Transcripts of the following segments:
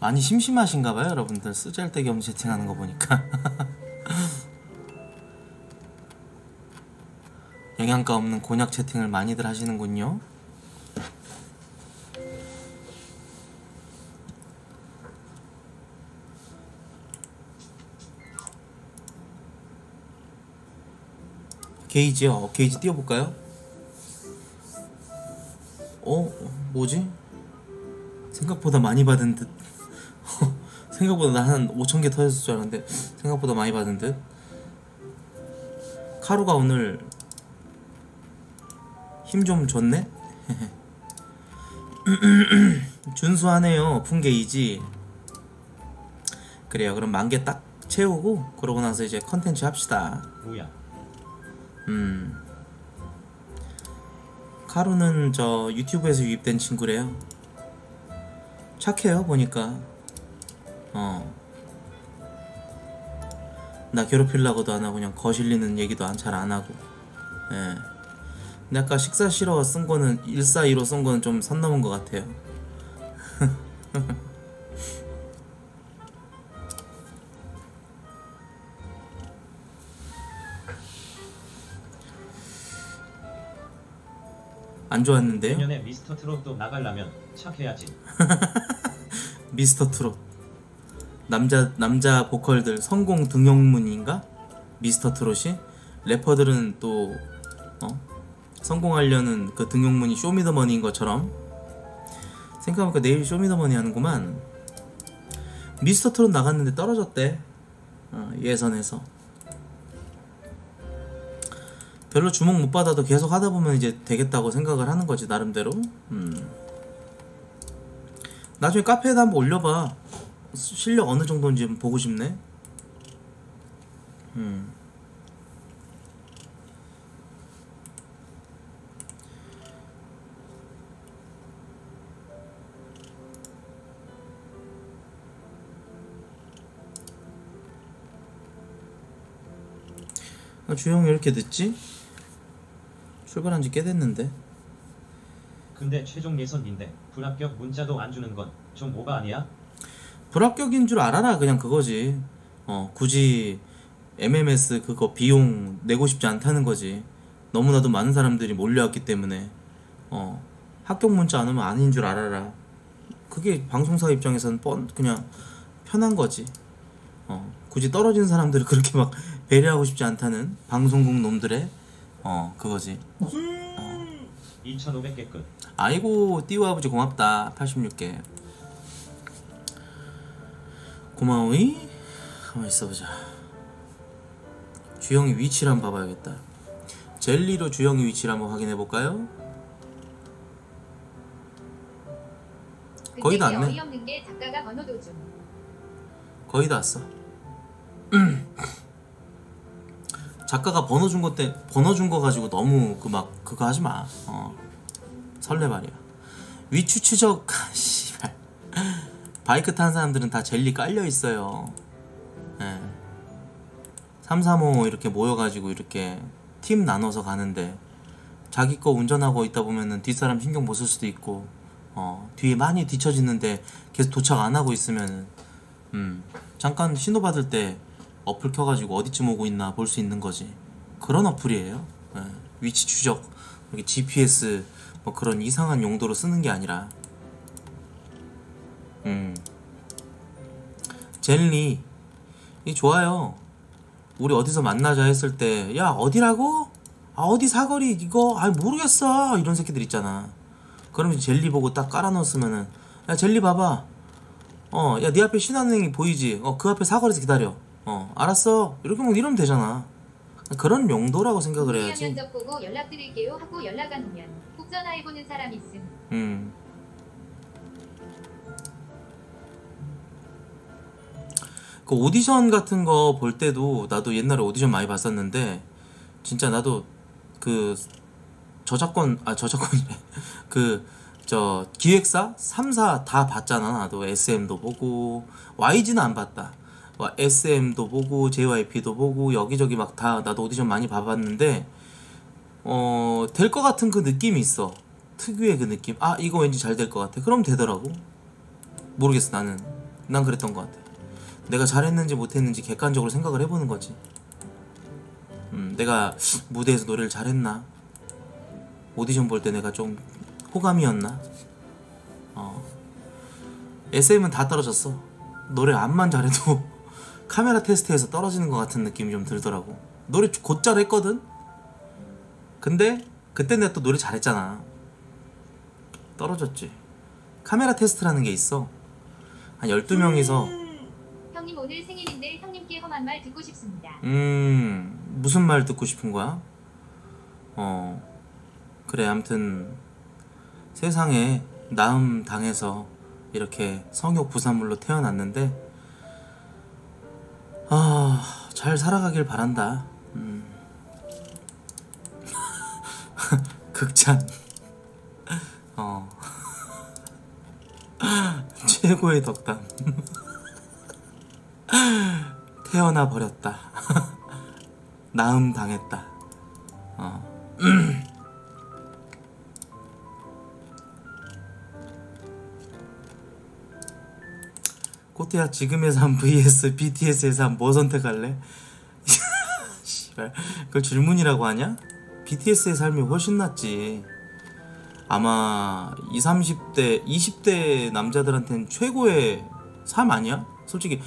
많이 심심하신가 봐요 여러분들 쓰잘데기 없는 채팅하는 거 보니까 영양가 없는 곤약 채팅을 많이들 하시는군요 게이지요 어, 게이지 띄워볼까요? 어? 뭐지? 생각보다 많이 받은 듯 생각보다 한 5천 개 터졌을 줄 알았는데 생각보다 많이 받은 듯. 카루가 오늘 힘 좀 줬네? 준수하네요 풍게이지. 그래요 그럼 만개 딱 채우고 그러고 나서 이제 컨텐츠 합시다. 뭐야? 음. 카루는 저 유튜브에서 유입된 친구래요. 착해요 보니까 어. 나 괴롭히려고도 안 하고 그냥 거실리는 얘기도 잘 안 하고. 예. 근데 아까 식사 싫어 쓴 거는 142로 쓴 거는 좀 선 넘은 것 같아요. 안 좋았는데요? 내년에 미스터 트롯도 나가려면 착해야지. 미스터 트롯 남자 남자 보컬들 성공 등용문인가? 미스터 트롯이? 래퍼들은 또 어? 성공하려는 그 등용문이 쇼미더머니인 것처럼. 생각해보니까 내일 Show Me the Money 하는구만. 미스터 트롯 나갔는데 떨어졌대. 어, 예선에서. 별로 주목 못 받아도 계속 하다 보면 이제 되겠다고 생각을 하는 거지 나름대로. 음. 나중에 카페에다 한번 올려봐 실력 어느 정도인지 좀 보고 싶네 음. 아, 주영이 왜 이렇게 늦지? 출발한 지 꽤 됐는데 근데 최종 예선인데 불합격 문자도 안 주는 건 좀 오바 아니야? 불합격인 줄 알아라 그냥 그거지. 어 굳이 MMS 그거 비용 내고 싶지 않다는 거지. 너무나도 많은 사람들이 몰려왔기 때문에. 어 합격 문자 안 오면 아닌 줄 알아라. 그게 방송사 입장에서는 뻔 그냥 편한 거지. 어 굳이 떨어진 사람들을 그렇게 막 배려하고 싶지 않다는 방송국 놈들의 어 그거지. 2,500개 끝. 아이고 띠우 아버지 고맙다. 86개 고마워이? 가만 있어보자. 주영이 위치를 한번 봐봐야겠다. 젤리로 주영이 위치를 한번 확인해볼까요? 거의 다 왔네. 거의 다 왔어. 작가가 번호 준거때 번호 준 거 가지고 너무 그 막 그거 하지 마. 어. 설레 말이야. 위추 추적. 씨발 바이크 탄 사람들은 다 젤리 깔려 있어요 예. 335 이렇게 모여가지고 이렇게 팀 나눠서 가는데 자기 거 운전하고 있다 보면은 뒷사람 신경 못 쓸 수도 있고 어, 뒤에 많이 뒤처지는데 계속 도착 안 하고 있으면은 음, 잠깐 신호 받을 때 어플 켜가지고 어디쯤 오고 있나 볼 수 있는 거지. 그런 어플이에요. 예, 위치 추적, GPS 뭐 그런 이상한 용도로 쓰는 게 아니라. 음, 젤리 이 좋아요. 우리 어디서 만나자 했을 때, 야 어디라고? 아 어디 사거리 이거? 아 모르겠어 이런 새끼들 있잖아. 그러면 젤리 보고 딱 깔아놓으면은, 야 젤리 봐봐. 어, 야, 네 앞에 신한은행이 보이지? 어, 그 앞에 사거리에서 기다려. 어, 알았어. 이렇게 뭐 이러면 되잖아. 그런 용도라고 생각을 해야지. 면접 보고 연락 드릴게요 하고 연락 안 오면 꼭 전화 해보는 사람 있음. 음. 그 오디션 같은 거 볼 때도 나도 옛날에 오디션 많이 봤었는데 진짜 나도 그 저작권 아 저작권이래 그 저 기획사? 3사 다 봤잖아 나도. SM도 보고. YG는 안 봤다. 와, SM도 보고 JYP도 보고 여기저기 막 다 나도 오디션 많이 봐봤는데 어 될 것 같은 그 느낌이 있어. 특유의 그 느낌. 아 이거 왠지 잘 될 것 같아. 그럼 되더라고. 모르겠어 나는. 난 그랬던 것 같아. 내가 잘했는지 못했는지 객관적으로 생각을 해보는 거지. 음, 내가 무대에서 노래를 잘했나? 오디션 볼 때 내가 좀 호감이었나? 어. SM은 다 떨어졌어. 노래 안만 잘해도 카메라 테스트에서 떨어지는 것 같은 느낌이 좀 들더라고. 노래 곧 잘 했거든? 근데 그때 내가 또 노래 잘했잖아. 떨어졌지. 카메라 테스트라는 게 있어. 한 12명이서 형님 오늘 생일인데 형님께 험한 말 듣고 싶습니다. 음 무슨 말 듣고 싶은 거야? 어 그래 아무튼 세상에 나음 당해서 이렇게 성욕 부산물로 태어났는데 아잘 살아가길 바란다. 음. 극찬. 어 최고의 덕담. 태어나 버렸다. 나음 당했다. 어. 꼬태야 지금의 삶 vs BTS의 삶 뭐 선택할래? 씨발 그걸 질문이라고 하냐? BTS의 삶이 훨씬 낫지. 아마 20, 30대, 20대 남자들한테는 최고의 삶 아니야? 솔직히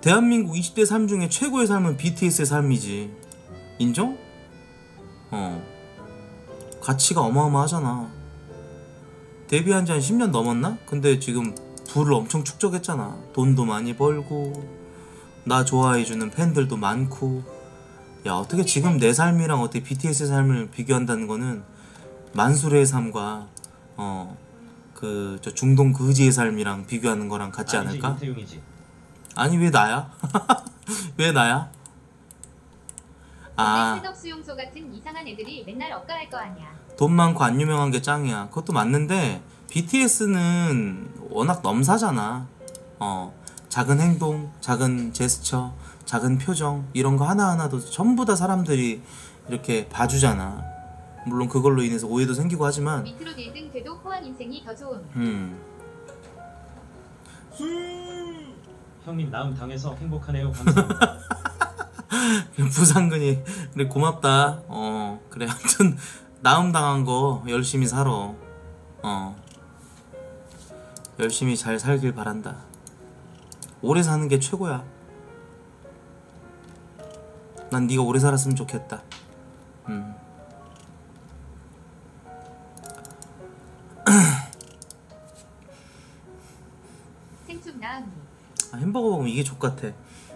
대한민국 20대 삶 중에 최고의 삶은 BTS의 삶이지. 인정? 어. 가치가 어마어마하잖아. 데뷔한 지 한 10년 넘었나? 근데 지금 부를 엄청 축적했잖아. 돈도 많이 벌고, 나 좋아해주는 팬들도 많고. 야, 어떻게 지금 내 삶이랑 어떻게 BTS의 삶을 비교한다는 거는 만수르의 삶과, 어, 그, 저 중동 그지의 삶이랑 비교하는 거랑 같지 아니지 않을까? 윤태용이지. 아니 왜 나야? 왜 나야? 아 수용소 같은 이상한 애들이 맨날 억까할 거 아니야. 돈 많고 안 유명한 게 짱이야. 그것도 맞는데 BTS는 워낙 넘사잖아. 어 작은 행동, 작은 제스처, 작은 표정 이런 거 하나 하나도 전부 다 사람들이 이렇게 봐주잖아. 물론 그걸로 인해서 오해도 생기고 하지만 밑으로 1등 돼도 호황 인생이 더 좋음. 음 형님 나음 당해서 행복하네요. 감사합니다. 부상근이 그래 고맙다. 어 그래 아무튼 나음 당한 거 열심히 살아. 어 열심히 잘 살길 바란다. 오래 사는 게 최고야. 난 네가 오래 살았으면 좋겠다. 햄버거 먹으면 이게 족 같아.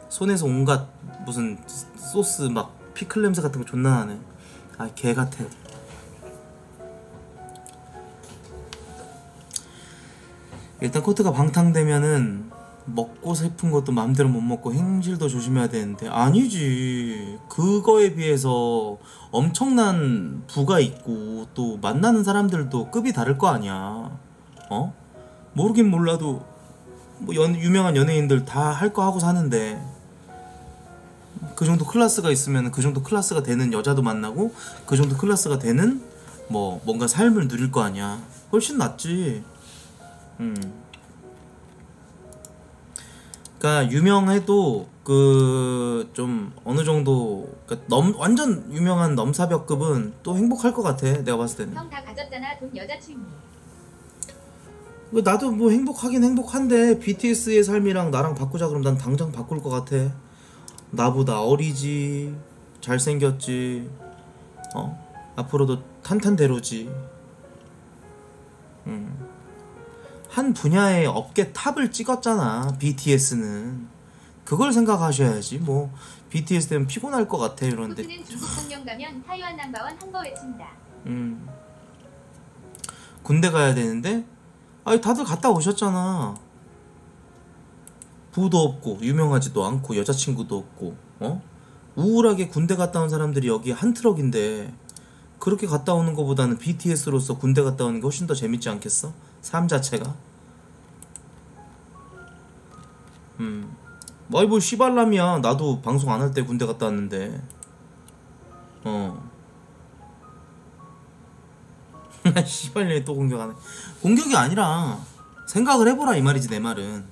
손에서 온갖 무슨 소스 막 피클 냄새 같은 거 존나 나네. 아, 개 같아. 일단 코트가 방탕되면은 먹고 싶은 것도 마음대로 못 먹고 행실도 조심해야 되는데 아니지 그거에 비해서 엄청난 부가 있고 또 만나는 사람들도 급이 다를 거 아니야 어 모르긴 몰라도 뭐 연, 유명한 연예인들 다 할 거 하고 사는데 그 정도 클래스가 있으면 그 정도 클래스가 되는 여자도 만나고 그 정도 클래스가 되는 뭐 뭔가 삶을 누릴 거 아니야. 훨씬 낫지. 음. 그러니까 유명해도 그 좀 어느 정도 그러니까 넘 완전 유명한 넘사벽급은 또 행복할 것 같아. 내가 봤을 때는. 형 다 가졌잖아. 돈 여자친구. 그 나도 뭐 행복하긴 행복한데 BTS의 삶이랑 나랑 바꾸자 그럼 난 당장 바꿀 것 같아. 나보다 어리지, 잘생겼지, 어 앞으로도 탄탄대로지. 음. 한 분야의 업계 탑을 찍었잖아 BTS는. 그걸 생각하셔야지 뭐 BTS 때문에 피곤할 것 같아 코트는 중국 가면 타이완 남바원 한거 외친다. 음. 군대 가야 되는데 아니 다들 갔다 오셨잖아. 부도 없고 유명하지도 않고 여자친구도 없고 어? 우울하게 군대 갔다 온 사람들이 여기 한 트럭인데 그렇게 갔다 오는 것보다는 BTS로서 군대 갔다 오는 게 훨씬 더 재밌지 않겠어? 삶 자체가. 음. 아이 뭐 씨발람이야. 나도 방송 안 할 때 군대 갔다 왔는데. 어. 씨발년이 또 공격하네. 공격이 아니라 생각을 해보라 이 말이지 내 말은.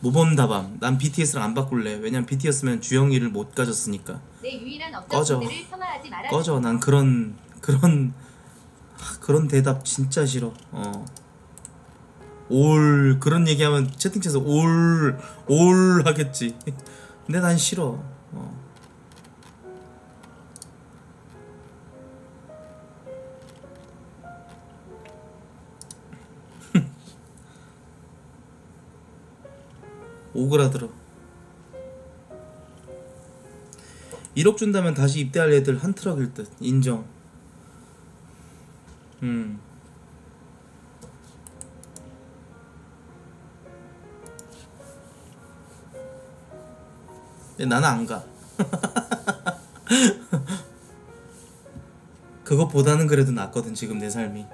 모범답am 난 BTS랑 안 바꿀래. 왜냐면 BTS면 주영이를 못 가졌으니까. 내 유일한 꺼져. 꺼져. 난 그런 그런 하, 그런 대답 진짜 싫어. 어 올 그런 얘기하면 채팅창에서 올 올 하겠지. 근데 난 싫어 오그라들어. 1억 준다면 다시 입대할 애들 한 트럭일 듯. 인정. 음. 근데 나는 안가. 그것보다는 그래도 낫거든 지금 내 삶이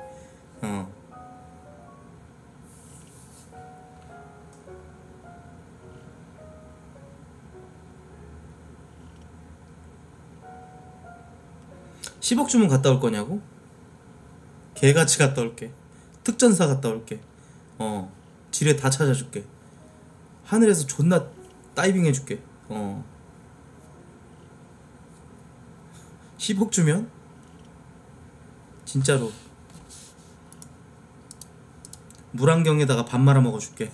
1 0억 주면 갔다 올 거냐고? 개같이 갔다 올게. 특전사 갔다 올게. 어 지뢰 다 찾아줄게. 하늘에서 존나 다이빙 해줄게. 어. 10억 주면? 진짜로. 물안경에다가 밥 말아 먹어줄게.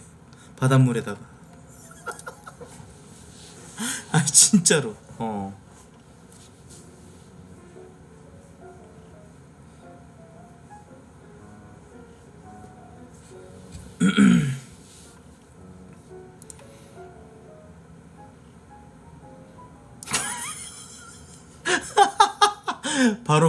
바닷물에다가. 아 진짜로. 어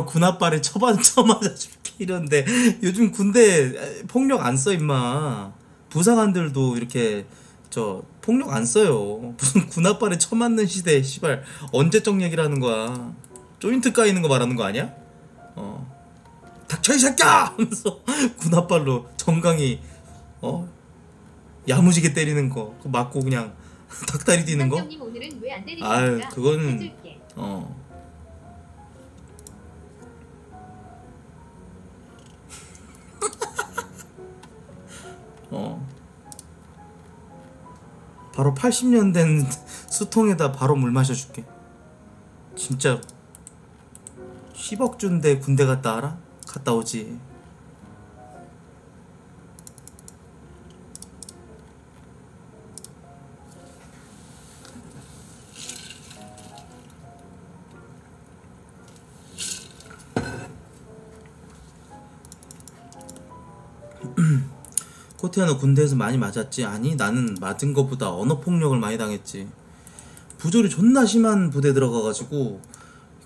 군합발에 처반 쳐맞아 줄게 이런데. 요즘 군대 폭력 안 써 임마. 부사관들도 이렇게 저 폭력 안 써요. 무슨 군합발에 쳐맞는 시대에 씨발. 언제적 얘기라는 거야. 조인트 까이는 거 말하는 거 아니야? 어. 닥쳐 이 새끼야! 하면서 군합발로 정강이 어 야무지게 때리는 거. 맞고 그냥 닭다리 뛰는 거? 아유, 그거는-. 어. 어. 바로 80년 된 수통에다 바로 물 마셔줄게. 진짜 10억 준대 군대 갔다 와라? 갔다 오지. 코트야 너 군대에서 많이 맞았지? 아니 나는 맞은 것보다 언어 폭력을 많이 당했지. 부조리 존나 심한 부대 들어가가지고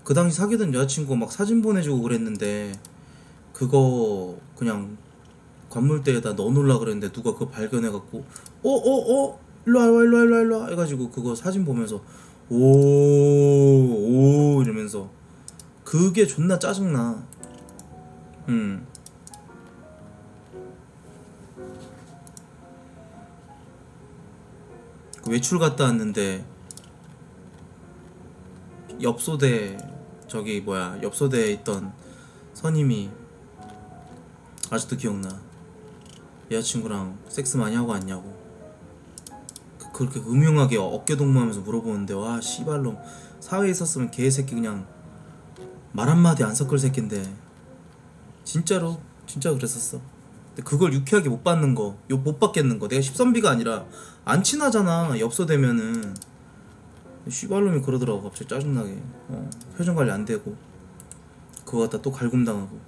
그 당시 사귀던 여자친구 막 사진 보내주고 그랬는데 그거 그냥 관물대에다 넣어놓으려 그랬는데 누가 그거 발견해갖고 어어어? 일로와 일로와 일로와 일로와 일로와 해가지고 그거 사진 보면서 오오 이러면서 그게 존나 짜증나. 음 외출 갔다 왔는데 옆소대 저기 뭐야 옆소대에 있던 선임이 아직도 기억나. 여자친구랑 섹스 많이 하고 왔냐고. 그- 그렇게 음흉하게 어깨 동무하면서 물어보는데 와 씨발놈 사회에 있었으면 개새끼 그냥 말 한마디 안 섞을 새끼인데. 진짜로? 진짜 그랬었어 근데 그걸 유쾌하게 못 받는 거, 요못 받겠는 거. 내가 십선비가 아니라 안 친하잖아. 엽서 되면은 씨발놈이 그러더라고. 갑자기 짜증나게. 어, 표정 관리 안 되고 그거 갖다 또 갈굼당하고.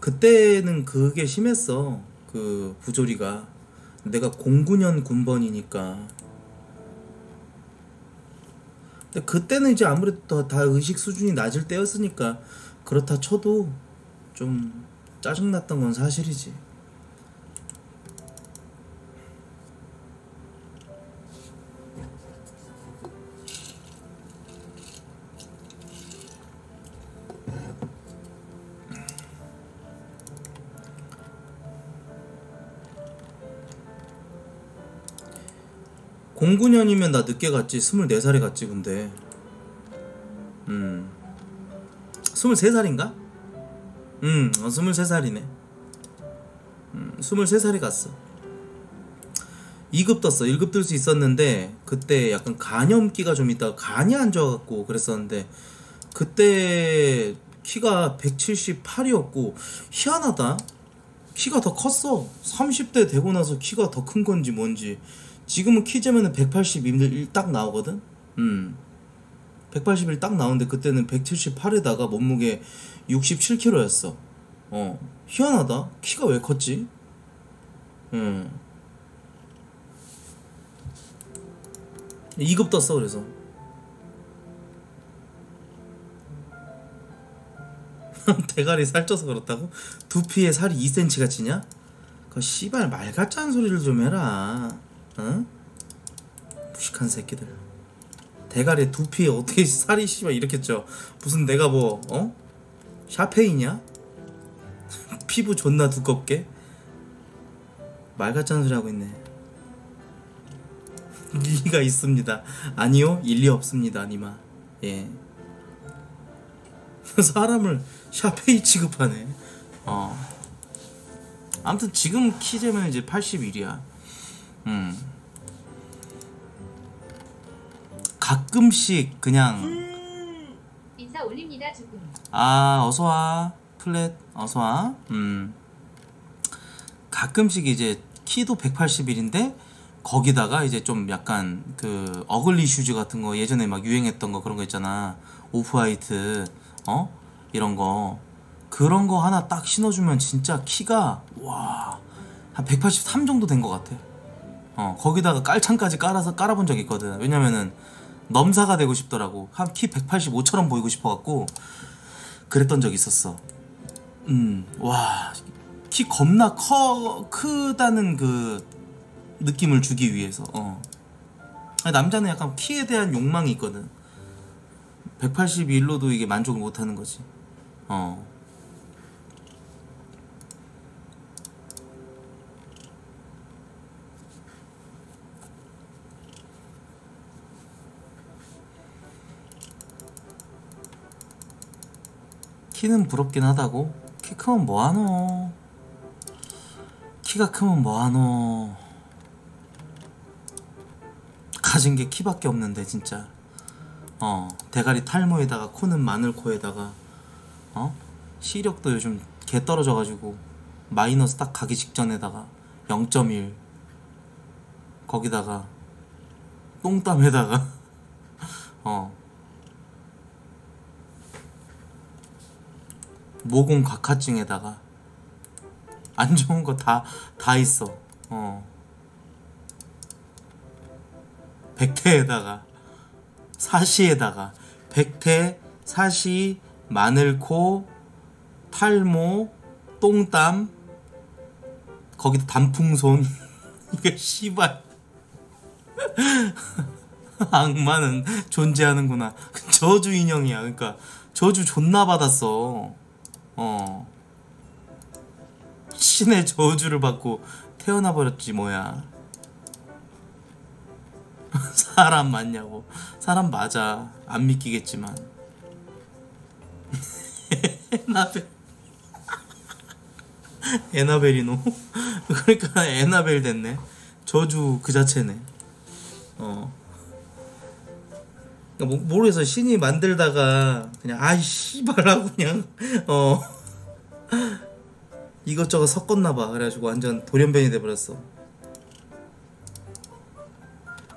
그때는 그게 심했어. 그 부조리가. 내가 09년 군번이니까. 근데 그때는 이제 아무래도 더다 의식 수준이 낮을 때였으니까 그렇다 쳐도 좀 짜증났던 건 사실이지. (09년이면) 나 늦게 갔지. (24살에) 갔지 근데. 음. (23살인가) 응, 어, 23살이네. 음, 23살에 갔어. 2급 떴어. 1급 뜰 수 있었는데 그때 약간 간염기가 좀 있다가 간이 안 좋아갖고 그랬었는데 그때 키가 178이었고 희한하다. 키가 더 컸어. 30대 되고 나서 키가 더 큰 건지 뭔지. 지금은 키 재면은 181딱 나오거든. 음. 181딱 나오는데 그때는 178에다가 몸무게 67kg였어. 어. 희한하다. 키가 왜 컸지? 음. 2급 떴어 그래서 대가리 살쪄서 그렇다고? 두피에 살이 2cm가 찌냐? 그 씨발 말 같지 않은 소리를 좀 해라 응? 무식한 새끼들 대가리에 두피에 어떻게 살이 씨발 이렇게 쪄 무슨 내가 뭐 어? 샤페이냐? 피부 존나 두껍게? 말 같지 않은 소리 하고 있네 일리가 있습니다. 아니요, 일리 없습니다, 니마. 예. 사람을 샤페이 취급하네. 어. 아무튼 지금 키 재면 이제 81이야. 음. 가끔씩 그냥 인사 올립니다 주군. 아 어서 와 플랫 어서 와. 음. 가끔씩 이제 키도 181인데 거기다가 이제 좀 약간 그 ugly shoes 같은 거 예전에 막 유행했던 거 그런 거 있잖아 오프 화이트 어 이런 거 그런 거 하나 딱 신어주면 진짜 키가 와 한 183 정도 된 것 같아 어 거기다가 깔창까지 깔아서 깔아본 적 있거든 왜냐면은 넘사가 되고 싶더라고 한 키 185처럼 보이고 싶어갖고 그랬던 적 있었어 음와 키 겁나 커 크다는 그 느낌을 주기 위해서 어. 남자는 약간 키에 대한 욕망이 있거든 181로도 이게 만족을 못하는 거지 어. 키는 부럽긴 하다고? 키 크면 뭐하노? 키가 크면 뭐하노? 가진 게 키밖에 없는데 진짜. 어 대가리 탈모에다가 코는 마늘 코에다가 어? 시력도 요즘 개 떨어져가지고 마이너스 딱 가기 직전에다가 0.1 거기다가 똥땀에다가 어 모공 각화증에다가 안 좋은 거다다 있어. 어. 백태에다가 사시에다가 백태, 사시, 마늘코, 탈모, 똥땀 거기다 단풍손. 이게 씨발. 악마는 존재하는구나. 저주 인형이야. 그러니까 저주 존나 받았어 어. 신의 저주를 받고 태어나 버렸지 뭐야. 사람 맞냐고. 사람 맞아. 안 믿기겠지만. 에나벨 에나벨이노? 그러니까 에나벨 됐네. 저주 그 자체네. 어 그러니까 모- 모르겠어 신이 만들다가 그냥 아이 씨발 하고 그냥 어. 이것저것 섞었나봐. 그래가지고 완전 돌연변이 돼버렸어.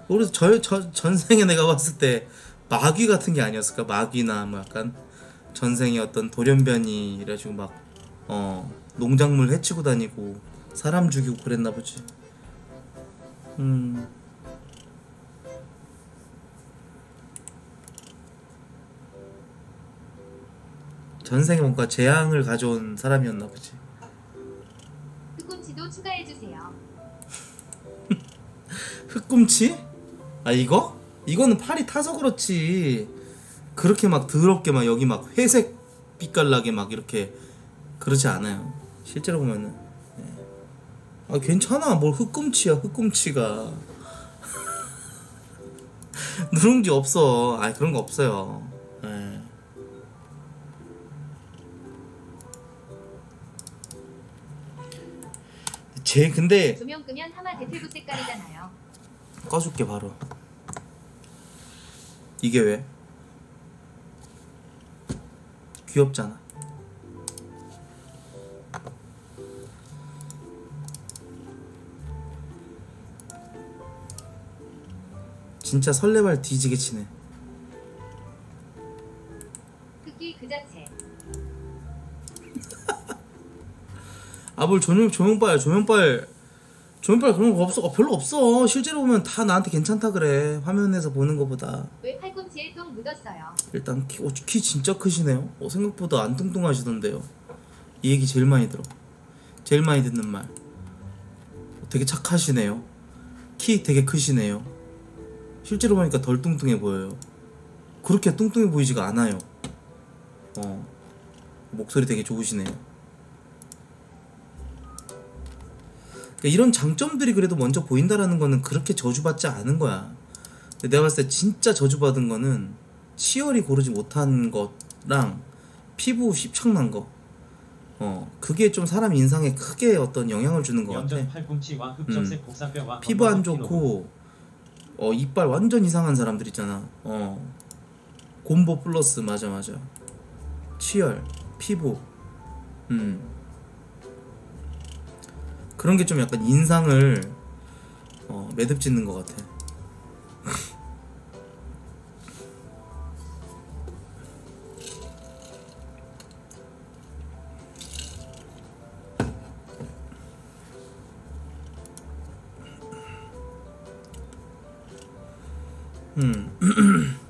모르겠어. 저, 저, 전생에 내가 봤을 때 마귀 같은 게 아니었을까? 마귀나 뭐 약간 전생에 어떤 돌연변이 이래가지고 막 어 농작물 해치고 다니고 사람 죽이고 그랬나 보지. 음 전생에 뭔가 재앙을 가져온 사람이었나 보지 흑꿈치도 추가해 주세요. 흑꿈치? 아 이거? 이거는 팔이 타서 그렇지 그렇게 막 더럽게 막 여기 막 회색 빛깔 나게 막 이렇게 그러지 않아요 실제로 보면은 예. 아 괜찮아 뭘 흑꿈치야 흑꿈치가 누룽지 없어 아 그런 거 없어요 제 근데 조명 끄면 하마 대퇴부 색깔이잖아요. 꺼줄게 바로 이게 왜? 귀엽잖아 진짜 설레발 뒤지게 치네 흑기 그 자체. 아뭘 조명 조명빨 조명빨 조명빨 그런 거 없어 어, 별로 없어 실제로 보면 다 나한테 괜찮다 그래 화면에서 보는 거보다 왜 팔꿈치에 똥 묻었어요? 일단 키, 어, 키 진짜 크시네요. 어, 생각보다 안 뚱뚱하시던데요. 이 얘기 제일 많이 들어. 제일 많이 듣는 말. 어, 되게 착하시네요. 키 되게 크시네요. 실제로 보니까 덜 뚱뚱해 보여요. 그렇게 뚱뚱해 보이지가 않아요. 어, 목소리 되게 좋으시네요. 그러니까 이런 장점들이 그래도 먼저 보인다라는 거는 그렇게 저주받지 않은 거야. 내가 봤을 때 진짜 저주받은 거는 치열이 고르지 못한 것랑 피부 씹창난 거. 어, 그게 좀 사람 인상에 크게 어떤 영향을 주는 것 같아. 팔꿈치와 흡접색 복사뼈와 피부 안. 좋고, 어, 이빨 완전 이상한 사람들 있잖아. 어, 곰보 플러스, 맞아, 맞아. 치열, 피부, 음. 그런 게 좀 약간 인상을, 어, 매듭 짓는 것 같아. 음.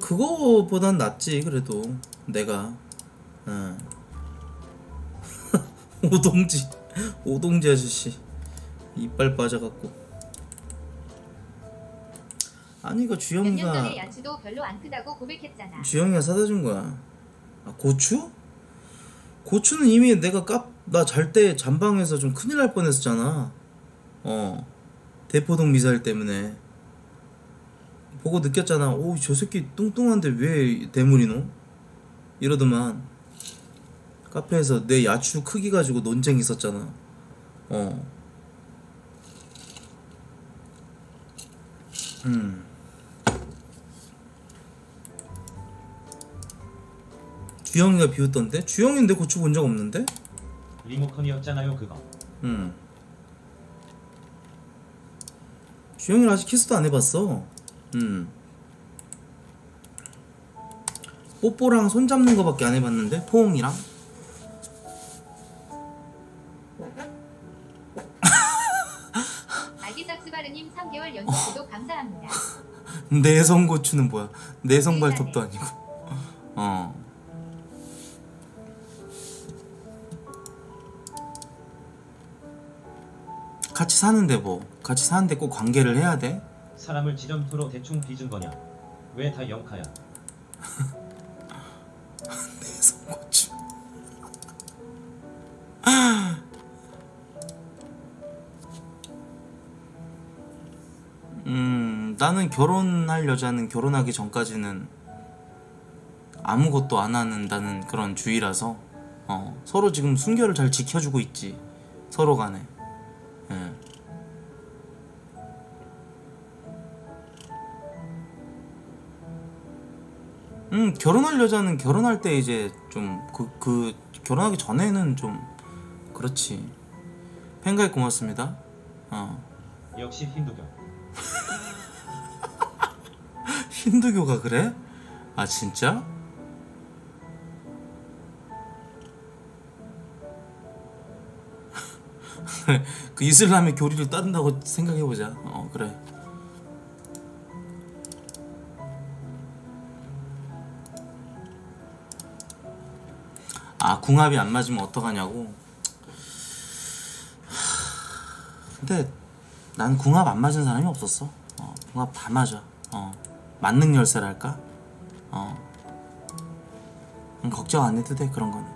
그거보단 낫지 그래도 내가 어. 오동지 오동지 아저씨 이빨 빠져갖고 아니 이거 주영이가. 주영이가 사다 준 거야. 아 고추? 고추는 이미 내가 깝나 잘 때 잠방에서 좀 큰일 날 뻔했었잖아. 어 대포동 미사일 때문에 보고 느꼈잖아. 오 저 새끼 뚱뚱한데 왜 대물이노? 이러더만 카페에서 내 야추 크기 가지고 논쟁 있었잖아. 어. 음. 주영이가 비웃던데? 주영인데 고추 본 적 없는데? 리모컨이었잖아요 그거. 응. 주영이랑 아직 키스도 안 해봤어. 음. 뽀뽀랑 손 잡는 거밖에 안 해봤는데? 포옹이랑? 아기 싹스바르님 3개월 연속 구독 감사합니다. 내성 고추는 뭐야? 내성 발톱도 아니고. 어. 같이 사는데 뭐 같이 사는데 꼭 관계를 해야 돼? 사람을 지점토로 대충 빚은 거냐? 왜 다 영카야? 내성 고추. 음, 나는 결혼할 여자는 결혼하기 전까지는 아무것도 안 하는다는 그런 주의라서 어, 서로 지금 순결을 잘 지켜주고 있지 서로 간에 예. 음 결혼할 여자는 결혼할 때 이제 좀그그 결혼하기 전에는 좀 그렇지 팬가입 고맙습니다 어 역시 힌두교. 힌두교가 그래? 아 진짜? 그 이슬람의 교리를 따른다고 생각해보자 어 그래 아 궁합이 안 맞으면 어떡하냐고. 하, 근데 난 궁합 안 맞은 사람이 없었어. 어, 궁합 다 맞아. 어 만능 열쇠랄까? 어. 음, 걱정 안 해도 돼 그런 거는.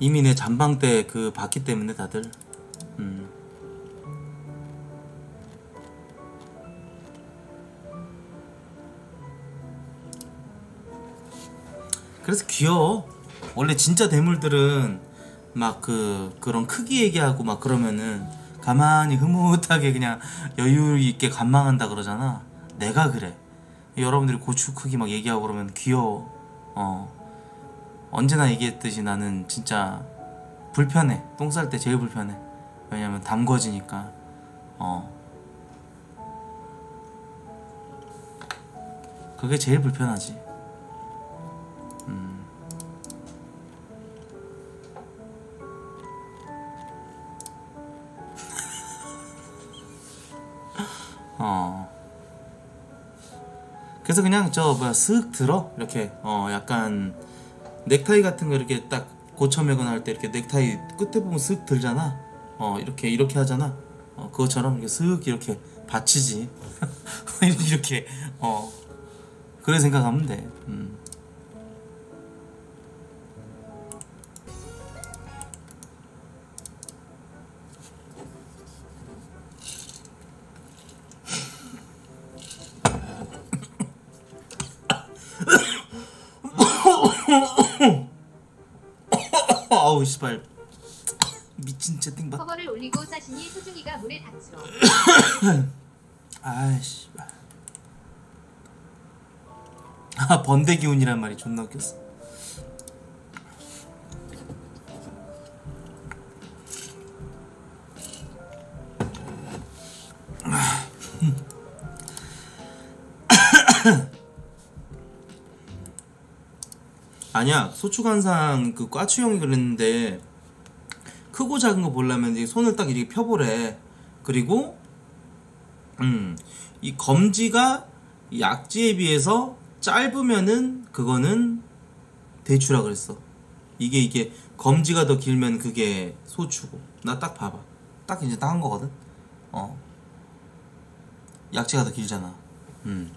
이미 내 잠방 때 그 봤기 때문에 다들. 음. 그래서 귀여워. 원래 진짜 대물들은 막 그 그런 크기 얘기하고 막 그러면은 가만히 흐뭇하게 그냥 여유 있게 관망한다 그러잖아. 내가 그래. 여러분들이 고추 크기 막 얘기하고 그러면 귀여워. 어. 언제나 얘기했듯이 나는 진짜 불편해. 똥 쌀 때 제일 불편해. 왜냐면 담궈지니까. 어. 그게 제일 불편하지. 어. 그래서 그냥 저 뭐야 슥 들어 이렇게 어 약간 넥타이 같은 거 이렇게 딱 고쳐 매거나 할 때 이렇게 넥타이 끝에 보면 슥 들잖아. 어 이렇게 이렇게 하잖아. 어 그것처럼 이렇게 슥 이렇게 받치지. 이렇게 어 그래 생각하면 돼. 음. 아우 씨발 미친 채팅방. 커버를 올리고 자신이 소중이가 물에 닥쳐. 아이씨. 아 번대 기운이란 말이 존나 웃겼어. 아니야 소추관상 그 과추 형이 그랬는데 크고 작은 거 보려면 이제 손을 딱 이렇게 펴보래 그리고 음, 이 검지가 이 약지에 비해서 짧으면은 그거는 대추라 그랬어. 이게 이게 검지가 더 길면 그게 소추고. 나 딱 봐봐. 딱 이제 딱 한 거거든. 어. 약지가 더 길잖아. 음.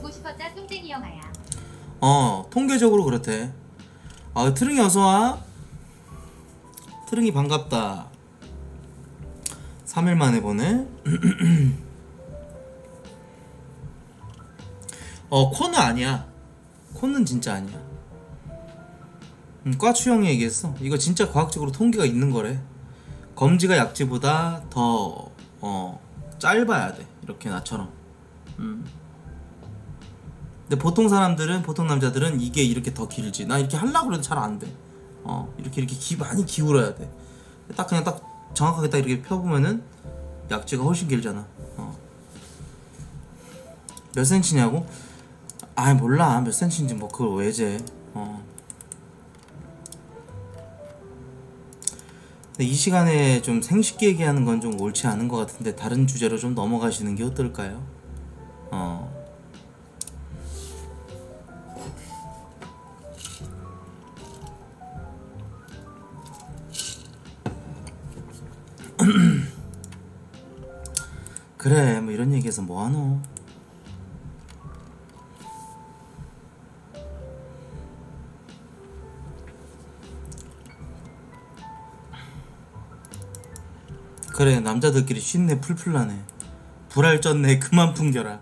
보고 싶었다 뚱땡이 영화야. 어, 통계적으로 그렇대. 아, 트릉이 어서 와. 트릉이 반갑다. 3일 만에 보네. 어, 코는 아니야. 코는 진짜 아니야. 음, 과추형이 얘기했어. 이거 진짜 과학적으로 통계가 있는 거래. 검지가 약지보다 더, 어, 짧아야 돼. 이렇게 나처럼. 음. 근데 보통 사람들은 보통 남자들은 이게 이렇게 더 길지. 나 이렇게 하려고 해도 잘 안 돼. 어 이렇게 이렇게 기 많이 기울어야 돼. 딱 그냥 딱 정확하게 딱 이렇게 펴보면은 약지가 훨씬 길잖아. 어. 몇 센치냐고? 아 몰라 몇 센치인지 뭐 그걸 왜 재? 어. 근데 이 시간에 좀 생식기 얘기하는 건 좀 옳지 않은 것 같은데 다른 주제로 좀 넘어가시는 게 어떨까요? 어. 그래 뭐 이런 얘기해서 뭐하노? 그래 남자들끼리 쉰내 풀풀 나네. 불알 쪘네 그만 풍겨라.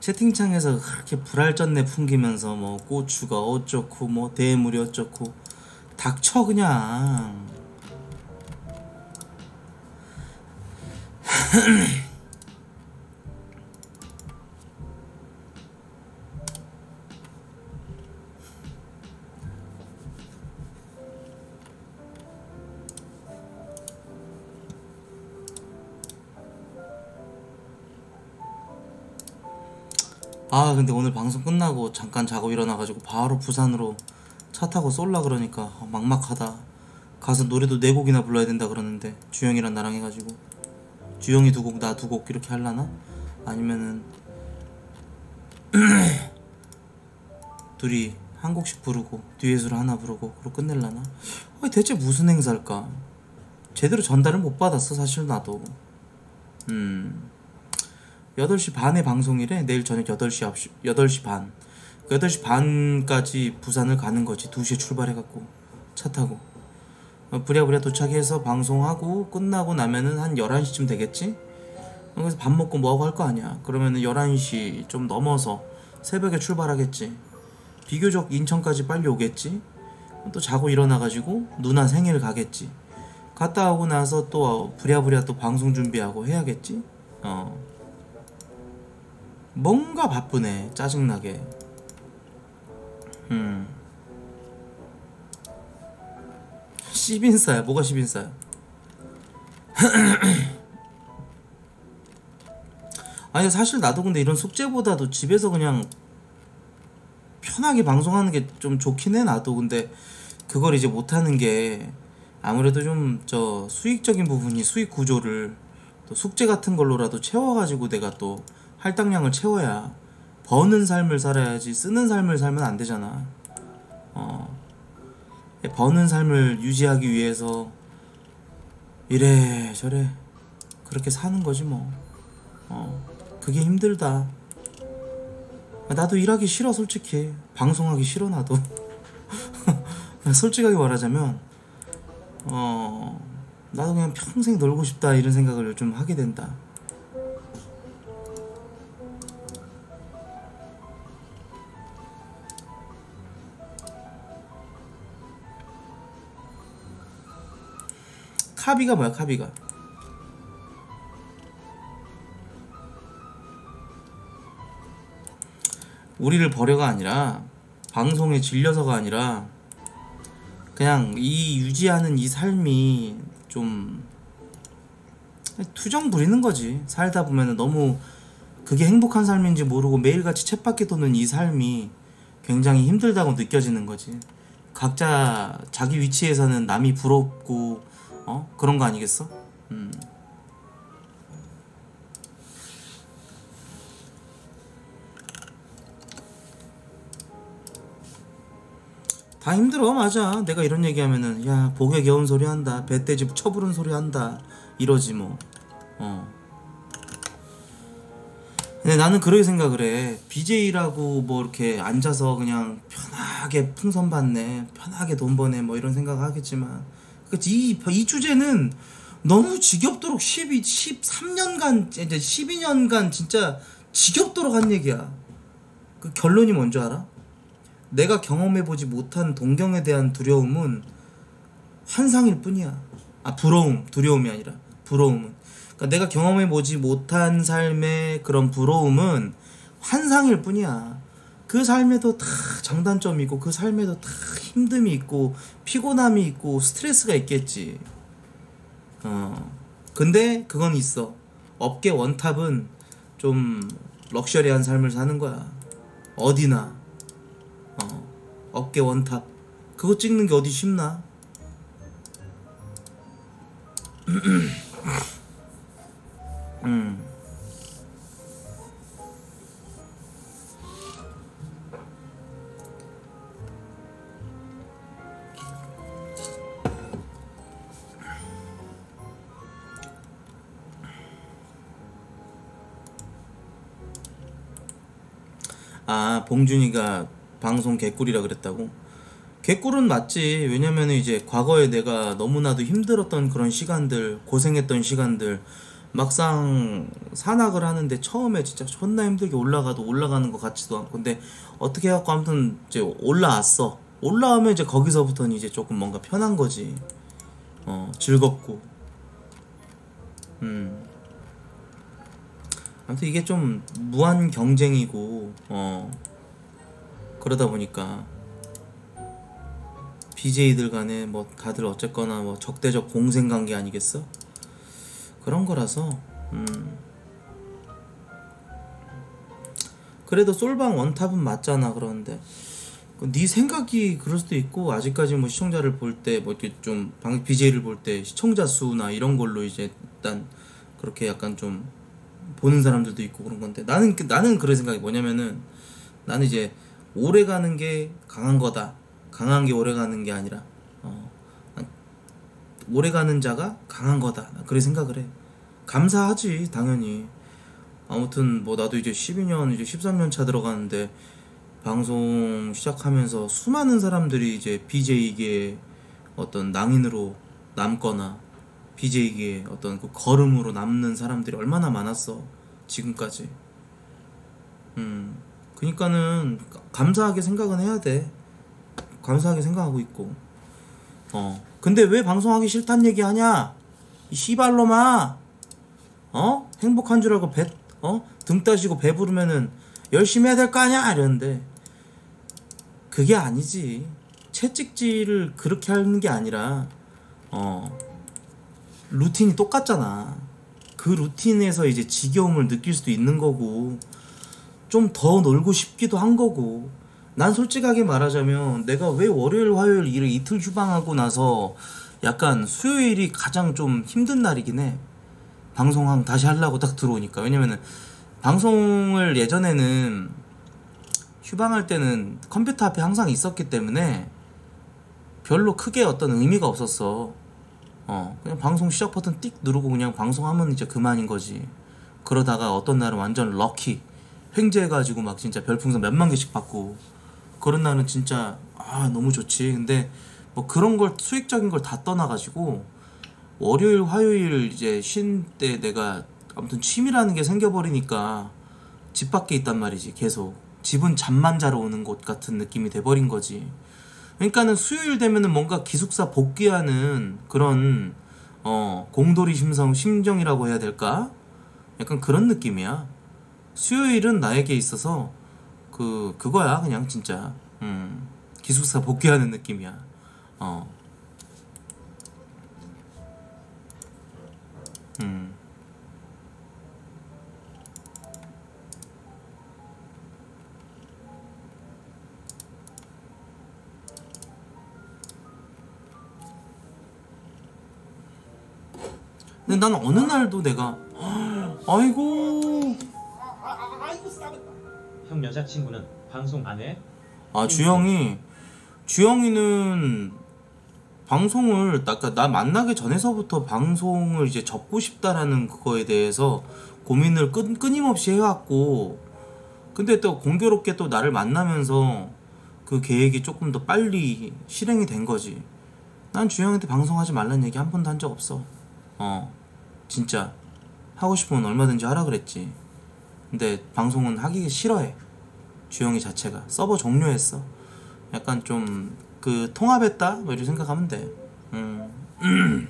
채팅창에서 그렇게 불알 쪘네 풍기면서 뭐 고추가 어쩌고 뭐 대물이 어쩌고 닥쳐 그냥 아 근데 오늘 방송 끝나고 잠깐 자고 일어나가지고 바로 부산으로 차 타고 쏠라 그러니까 아, 막막하다 가서 노래도 네 곡이나 불러야 된다 그러는데 주영이랑 나랑 해가지고 주영이 두 곡 나 두 곡 이렇게 할라나? 아니면은 둘이 한 곡씩 부르고 듀엣으로 하나 부르고 그러고 끝낼라나? 아니 대체 무슨 행사일까? 제대로 전달을 못 받았어 사실 나도 음 8시 반에 방송이래. 내일 저녁 8시 9시, 8시 반. 그 8시 반까지 부산을 가는 거지. 2시에 출발해갖고 차 타고. 어, 부랴부랴 도착해서 방송하고 끝나고 나면은 한 11시쯤 되겠지? 그래서 밥 먹고 뭐하고 할 거 아니야 그러면은 11시 좀 넘어서 새벽에 출발하겠지 비교적 인천까지 빨리 오겠지 또 자고 일어나가지고 누나 생일 가겠지 갔다 오고 나서 또 부랴부랴 또 방송 준비하고 해야겠지 어 뭔가 바쁘네 짜증나게. 음. 십인사야? 뭐가 십인사야? 아니 사실 나도 근데 이런 숙제보다도 집에서 그냥 편하게 방송하는 게 좀 좋긴 해 나도. 근데 그걸 이제 못하는 게 아무래도 좀 저 수익적인 부분이 수익 구조를 또 숙제 같은 걸로라도 채워가지고 내가 또 할당량을 채워야 버는 삶을 살아야지 쓰는 삶을 살면 안 되잖아. 어. 버는 삶을 유지하기 위해서 이래 저래 그렇게 사는 거지 뭐. 어, 그게 힘들다. 나도 일하기 싫어 솔직히. 방송하기 싫어 나도. 솔직하게 말하자면 어 나도 그냥 평생 놀고 싶다 이런 생각을 요즘 하게 된다 카비가 뭐야 카비가? 우리를 버려가 아니라 방송에 질려서가 아니라 그냥 이 유지하는 이 삶이 좀 투정 부리는 거지. 살다 보면은 너무 그게 행복한 삶인지 모르고 매일같이 쳇바퀴 도는 이 삶이 굉장히 힘들다고 느껴지는 거지. 각자 자기 위치에서는 남이 부럽고 어? 그런 거 아니겠어? 음. 다 힘들어 맞아. 내가 이런 얘기하면은 야 복에 겨운 소리 한다. 배돼지 쳐부른 소리 한다. 이러지 뭐. 어. 근데 나는 그렇게 생각을 해. BJ라고 뭐 이렇게 앉아서 그냥 편하게 풍선 받네. 편하게 돈 버네. 뭐 이런 생각 하겠지만 이, 이 주제는 너무 지겹도록 12, 13년간 이제 12년간 진짜 지겹도록 한 얘기야 그 결론이 뭔지 알아? 내가 경험해보지 못한 동경에 대한 두려움은 환상일 뿐이야. 아 부러움, 두려움이 아니라 부러움은. 그러니까 내가 경험해보지 못한 삶의 그런 부러움은 환상일 뿐이야. 그 삶에도 다 장단점이 고그 삶에도 다 힘듦이 있고 피곤함이 있고 스트레스가 있겠지. 어. 근데 그건 있어. 업계 원탑은 좀 럭셔리한 삶을 사는 거야. 어디나. 어, 어깨 원탑 그거 찍는 게 어디 쉽나? 음. 아 봉준이가 방송 개꿀이라 그랬다고? 개꿀은 맞지. 왜냐면 이제 과거에 내가 너무나도 힘들었던 그런 시간들, 고생했던 시간들, 막상 산악을 하는데 처음에 진짜 존나 힘들게 올라가도 올라가는 것 같지도 않고 근데 어떻게 해갖고 아무튼 이제 올라왔어. 올라오면 이제 거기서부터는 이제 조금 뭔가 편한 거지. 어, 즐겁고. 음. 아무튼 이게 좀 무한 경쟁이고, 어. 그러다 보니까 BJ들 간에 뭐 다들 어쨌거나 뭐 적대적 공생 관계 아니겠어? 그런 거라서 음 그래도 솔방 원탑은 맞잖아 그러는데 네 생각이 그럴 수도 있고 아직까지 뭐 시청자를 볼 때 뭐 이렇게 좀 방 BJ를 볼 때 시청자 수나 이런 걸로 이제 일단 그렇게 약간 좀 보는 사람들도 있고 그런 건데 나는 그- 나는 그런 생각이 뭐냐면은 나는 이제 오래 가는 게 강한 거다. 강한 게 오래 가는 게 아니라 어, 오래 가는 자가 강한 거다. 그렇게 생각을 해. 감사하지 당연히. 아무튼 뭐 나도 이제 12년 이제 13년 차 들어가는데 방송 시작하면서 수많은 사람들이 이제 BJ계 어떤 낭인으로 남거나 BJ기의 어떤 그 걸음으로 남는 사람들이 얼마나 많았어 지금까지. 음 그니까는 감사하게 생각은 해야 돼. 감사하게 생각하고 있고. 어 근데 왜 방송하기 싫단 얘기 하냐? 이 씨발로마 어? 행복한 줄 알고 배어등 따시고 배부르면은 열심히 해야 될 거 아니야? 이러는데. 그게 아니지. 채찍질을 그렇게 하는 게 아니라 어 루틴이 똑같잖아. 그 루틴에서 이제 지겨움을 느낄 수도 있는 거고 좀 더 놀고 싶기도 한 거고. 난 솔직하게 말하자면 내가 왜 월요일 화요일 일을 이틀 휴방하고 나서 약간 수요일이 가장 좀 힘든 날이긴 해. 방송 한 다시 하려고 딱 들어오니까. 왜냐면은 방송을 예전에는 휴방할 때는 컴퓨터 앞에 항상 있었기 때문에 별로 크게 어떤 의미가 없었어 어 그냥 방송 시작 버튼 띡 누르고 그냥 방송하면 이제 그만인 거지. 그러다가 어떤 날은 완전 럭키 횡재해가지고 막 진짜 별풍선 몇만 개씩 받고. 그런 날은 진짜 아 너무 좋지. 근데 뭐 그런 걸 수익적인 걸 다 떠나가지고 월요일 화요일 이제 쉰 때 내가 아무튼 취미라는 게 생겨버리니까 집 밖에 있단 말이지 계속. 집은 잠만 자러 오는 곳 같은 느낌이 돼버린 거지 그러니까는 수요일 되면은 뭔가 기숙사 복귀하는 그런 어 공돌이 심성 심정이라고 해야 될까? 약간 그런 느낌이야. 수요일은 나에게 있어서 그 그거야 그냥 진짜. 음 기숙사 복귀하는 느낌이야. 어. 음. 근데 난 어느 날도 내가 아이고. 형 여자친구는 방송 안 해? 아 주영이 주영이는 방송을 아까 나 만나기 전에서부터 방송을 이제 접고 싶다라는 그거에 대해서 고민을 끊, 끊임없이 해왔고 근데 또 공교롭게 또 나를 만나면서 그 계획이 조금 더 빨리 실행이 된 거지. 난 주영이한테 방송하지 말란 얘기 한 번도 한 적 없어. 어 진짜 하고 싶으면 얼마든지 하라 그랬지. 근데 방송은 하기 싫어해. 주영이 자체가. 서버 종료했어. 약간 좀 그 통합했다? 뭐 이렇게 생각하면 돼. 음.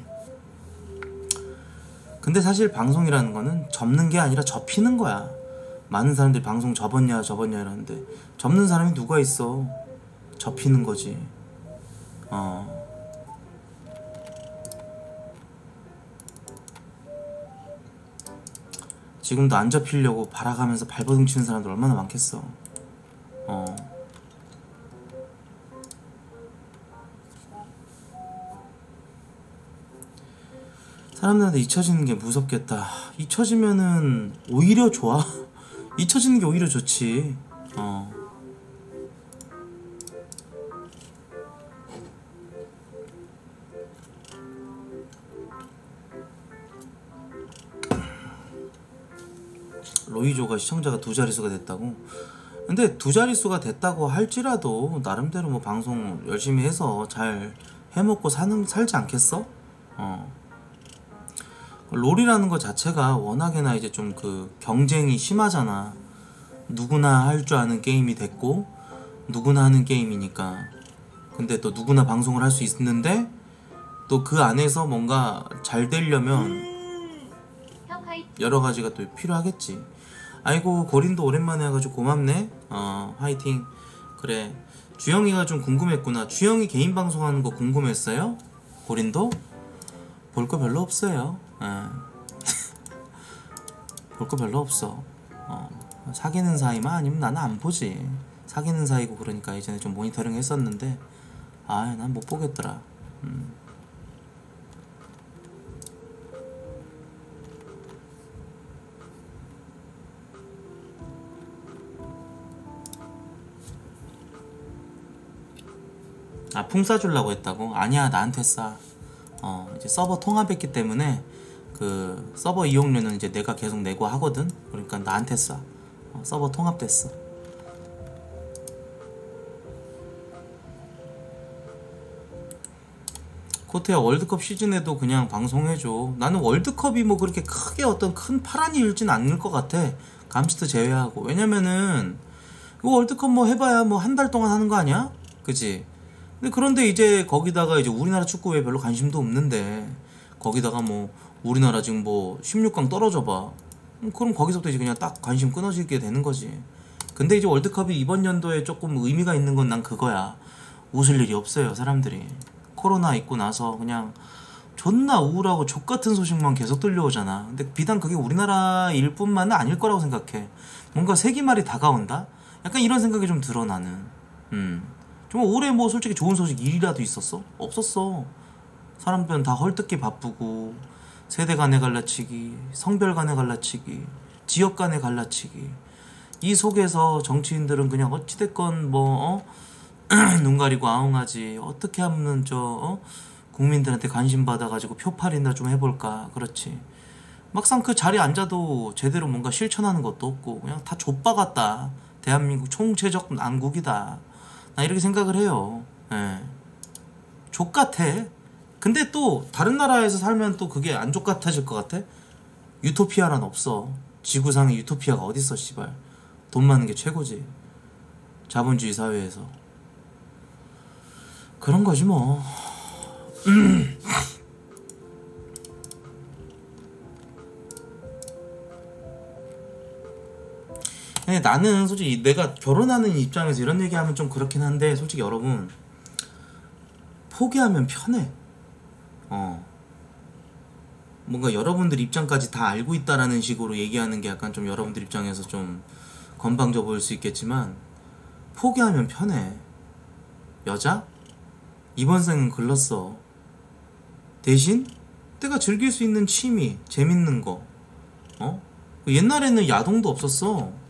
근데 사실 방송이라는 거는 접는 게 아니라 접히는 거야. 많은 사람들이 방송 접었냐 접었냐 이러는데 접는 사람이 누가 있어? 접히는 거지. 어 지금도 안 접히려고 발아가면서 발버둥 치는 사람들 얼마나 많겠어. 어. 사람들한테 잊혀지는 게 무섭겠다. 잊혀지면은 오히려 좋아. 잊혀지는 게 오히려 좋지. 어. 로이조가 시청자가 두 자릿수가 됐다고? 근데 두 자릿수가 됐다고 할지라도 나름대로 뭐 방송 열심히 해서 잘 해먹고 사는 살지 않겠어? 어. 롤이라는 것 자체가 워낙에나 이제 좀 그 경쟁이 심하잖아. 누구나 할 줄 아는 게임이 됐고 누구나 하는 게임이니까. 근데 또 누구나 방송을 할 수 있는데 또 그 안에서 뭔가 잘 되려면 형 화이팅. 여러 가지가 또 필요하겠지. 아이고 고린도 오랜만에 와가지고 고맙네. 어 화이팅. 그래 주영이가 좀 궁금했구나. 주영이 개인 방송하는 거 궁금했어요? 고린도 볼 거 별로 없어요. 볼 거 별로 없어. 어, 사귀는 사이만 아니면 나는 안 보지. 사귀는 사이고 그러니까 예전에 좀 모니터링 했었는데 아 난 못 보겠더라. 음. 아, 풍 쏴주려고 했다고? 아니야, 나한테 쏴. 어, 이제 서버 통합했기 때문에 그 서버 이용료는 이제 내가 계속 내고 하거든? 그러니까 나한테 쏴. 어, 서버 통합됐어. 포트야 월드컵 시즌에도 그냥 방송해줘. 나는 월드컵이 뭐 그렇게 크게 어떤 큰 파란이 일진 않을 것 같아. 감스트 제외하고. 왜냐면은 그 월드컵 뭐 해봐야 뭐 한 달 동안 하는 거 아니야? 그지? 그런데 이제 거기다가 이제 우리나라 축구에 별로 관심도 없는데 거기다가 뭐 우리나라 지금 뭐 16강 떨어져 봐. 음, 그럼 거기서부터 이제 그냥 딱 관심 끊어지게 되는 거지. 근데 이제 월드컵이 이번 연도에 조금 의미가 있는 건 난 그거야. 웃을 일이 없어요, 사람들이. 코로나 있고 나서 그냥 존나 우울하고 족 같은 소식만 계속 들려오잖아. 근데 비단 그게 우리나라 일 뿐만은 아닐 거라고 생각해. 뭔가 세기말이 다가온다? 약간 이런 생각이 좀 들어, 나는. 음. 정말 올해 뭐 솔직히 좋은 소식 일이라도 있었어? 없었어. 사람들은 다 헐뜯기 바쁘고, 세대 간의 갈라치기, 성별 간의 갈라치기, 지역 간의 갈라치기. 이 속에서 정치인들은 그냥 어찌됐건 뭐, 어? 눈 가리고 아웅하지. 어떻게 하면 저, 어? 국민들한테 관심 받아가지고 표팔이나 좀 해볼까. 그렇지. 막상 그 자리에 앉아도 제대로 뭔가 실천하는 것도 없고, 그냥 다 좆바 같다. 대한민국 총체적 난국이다. 나 이렇게 생각을 해요. 예. 족 같아. 근데 또 다른 나라에서 살면 또 그게 안족 같아질 것 같아? 유토피아란 없어. 지구상에 유토피아가 어딨어, 씨발. 돈 많은 게 최고지. 자본주의 사회에서. 그런 거지 뭐. 근데 나는 솔직히 내가 결혼하는 입장에서 이런 얘기하면 좀 그렇긴 한데 솔직히 여러분 포기하면 편해. 어. 뭔가 여러분들 입장까지 다 알고 있다라는 식으로 얘기하는 게 약간 좀 여러분들 입장에서 좀 건방져 보일 수 있겠지만 포기하면 편해. 여자? 이번 생은 글렀어. 대신 내가 즐길 수 있는 취미, 재밌는 거. 어? 옛날에는 야동도 없었어.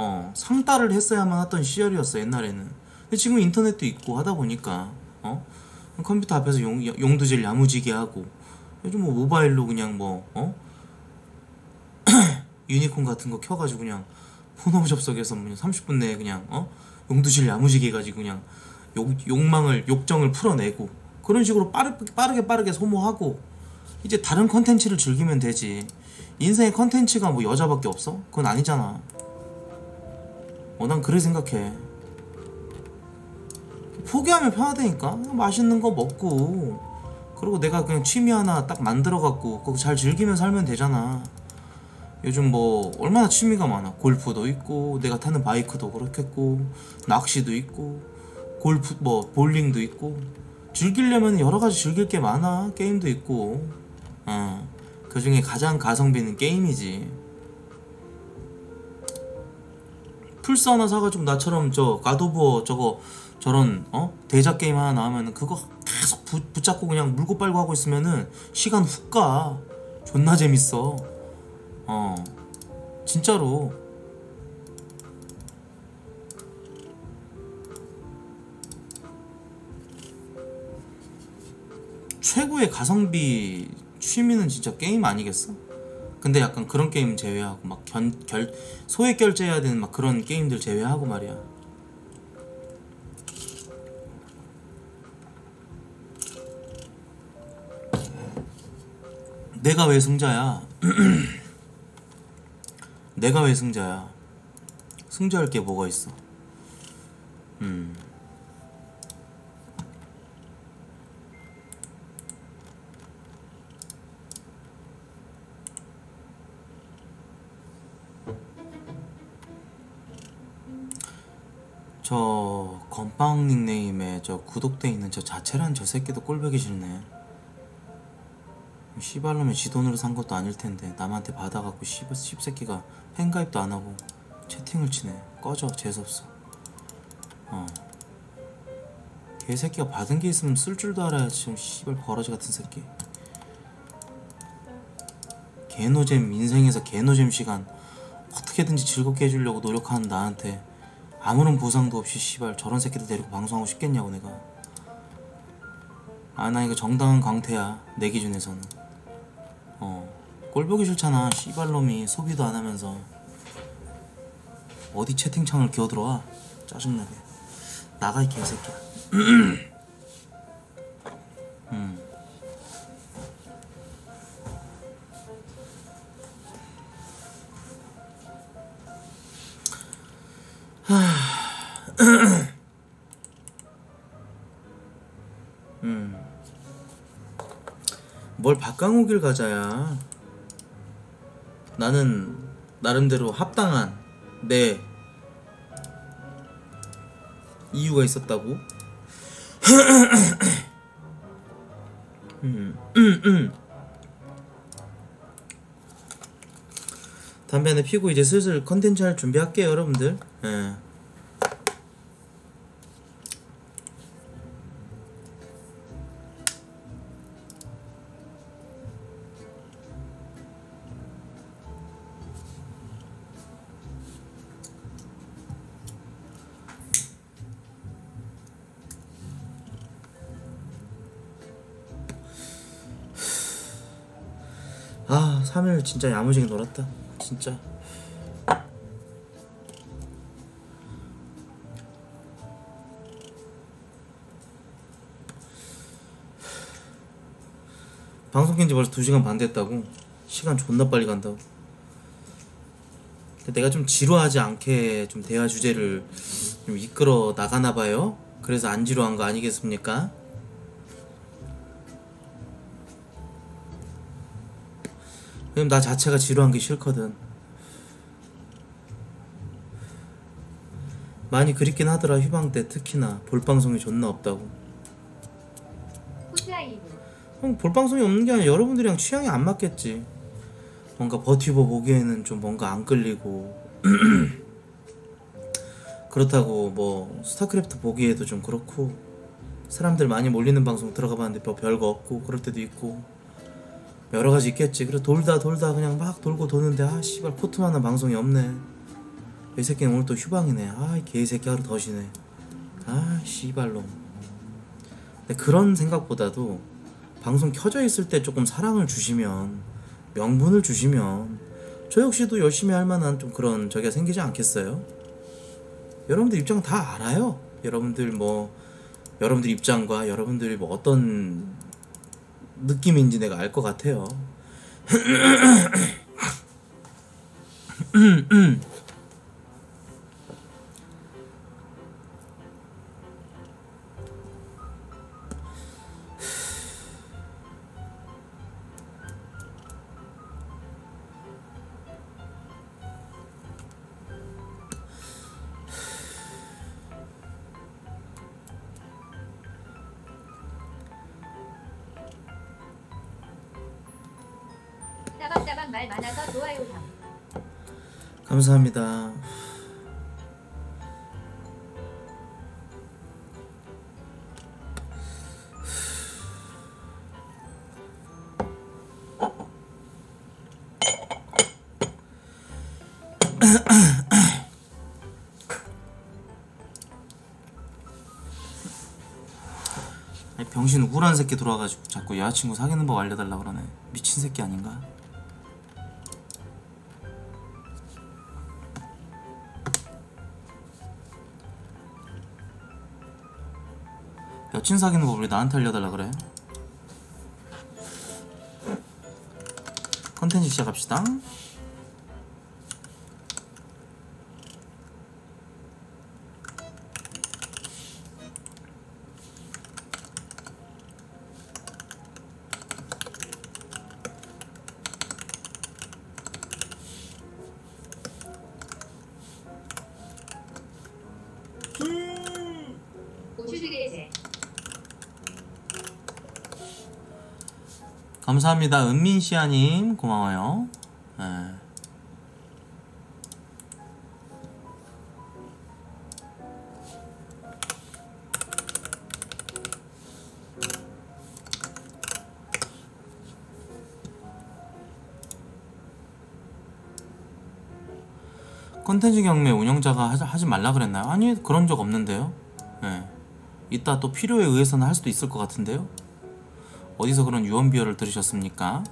어, 상따를 했어야만 하던 시절이었어, 옛날에는. 근데 지금 인터넷도 있고 하다 보니까, 어? 컴퓨터 앞에서 용, 용두질 야무지게 하고, 요즘 뭐 모바일로 그냥 뭐, 어? 유니콘 같은 거 켜가지고 그냥 porno 접속해서 그냥 30분 내에 그냥, 어? 용두질 야무지게 해가지고 그냥 욕, 욕망을, 욕정을 풀어내고, 그런 식으로 빠르, 빠르게 빠르게 소모하고, 이제 다른 컨텐츠를 즐기면 되지. 인생의 컨텐츠가 뭐 여자밖에 없어? 그건 아니잖아. 어, 난 그래 생각해. 포기하면 편하다니까. 맛있는 거 먹고, 그리고 내가 그냥 취미 하나 딱 만들어갖고, 그거 잘 즐기면 살면 되잖아. 요즘 뭐, 얼마나 취미가 많아. 골프도 있고, 내가 타는 바이크도 그렇겠고, 낚시도 있고, 골프, 뭐, 볼링도 있고. 즐기려면 여러 가지 즐길 게 많아. 게임도 있고. 어. 그 중에 가장 가성비는 게임이지. 플스 하나 사가지고 나처럼 저 가도버 저거 저런 어 대작 게임 하나 나오면은 그거 계속 부, 붙잡고 그냥 물고 빨고 하고 있으면은 시간 훅 가. 존나 재밌어. 어 진짜로. 최고의 가성비 취미는 진짜 게임 아니겠어? 근데 약간 그런 게임 제외하고 막 견, 결, 소액 결제해야 되는 막 그런 게임들 제외하고 말이야. 내가 왜 승자야? 내가 왜 승자야? 승자할 게 뭐가 있어? 음. 저 건빵 닉네임에 저 구독돼 있는 저 자체란 저 새끼도 꼴보기 싫네. 씨발놈의 지 돈으로 산 것도 아닐 텐데 남한테 받아갖고 씨발 씹새끼가 팬가입도 안 하고 채팅을 치네. 꺼져 재수없어. 어. 개새끼가 받은 게 있으면 쓸 줄도 알아야지 좀 씨발 버러지 같은 새끼. 개노잼 인생에서 개노잼 시간 어떻게든지 즐겁게 해주려고 노력하는 나한테 아무런 보상도 없이 씨발 저런 새끼들 데리고 방송하고 싶겠냐고 내가. 아 나 이거 정당한 광태야 내 기준에서는. 어 꼴보기 싫잖아 씨발놈이 소비도 안 하면서. 어디 채팅창을 기어들어와 짜증나게. 나가 이 개새끼야. 음. 하... 뭘 박강호길 가자야. 나는 나름대로 합당한 내 이유가 있었다고. 음, 음, 음. 담배 하나 피고 이제 슬슬 컨텐츠 할 준비할게요, 여러분들. 예. 진짜 야무지게 놀았다. 진짜. 방송 깬지 벌써 2시간 반 됐다고. 시간 존나 빨리 간다고. 내가 좀 지루하지 않게 좀 대화 주제를 좀 이끌어 나가나 봐요. 그래서 안 지루한 거 아니겠습니까? 왜냐면 나 자체가 지루한 게 싫거든. 많이 그립긴 하더라 휴방 때 특히나 볼 방송이 존나 없다고. 형, 볼 방송이 없는 게 아니라 여러분들이랑 취향이 안 맞겠지. 뭔가 버티버 보기에는 좀 뭔가 안 끌리고 그렇다고 뭐 스타크래프트 보기에도 좀 그렇고 사람들 많이 몰리는 방송 들어가 봤는데 뭐 별거 없고 그럴 때도 있고 여러 가지 있겠지. 그래 돌다 돌다 그냥 막 돌고 도는데 아 씨발 포트만한 방송이 없네. 이 새끼는 오늘 또 휴방이네. 아이 개새끼 하루 더 쉬네. 아 씨발놈. 근데 그런 생각보다도 방송 켜져 있을 때 조금 사랑을 주시면 명분을 주시면 저 역시도 열심히 할 만한 좀 그런 저기가 생기지 않겠어요? 여러분들 입장 다 알아요. 여러분들 뭐 여러분들 입장과 여러분들이 뭐 어떤 느낌인지 내가 알 것 같아요. 감사합니다. 병신 우울한 새끼 들어와가지고 자꾸 여자친구 사귀는 법 알려달라 그러네. 미친 새끼 아닌가? 여친 사귀는 법왜 나한테 알려달라 그래? 컨텐츠 시작합시다. 감사합니다. 은민시아님 고마워요. 네. 컨텐츠 경매 운영자가 하지, 말라 그랬나요? 아니 그런 적 없는데요. 네. 이따 또 필요에 의해서는 할 수도 있을 것 같은데요. 어디서 그런 유언비어를 들으셨습니까?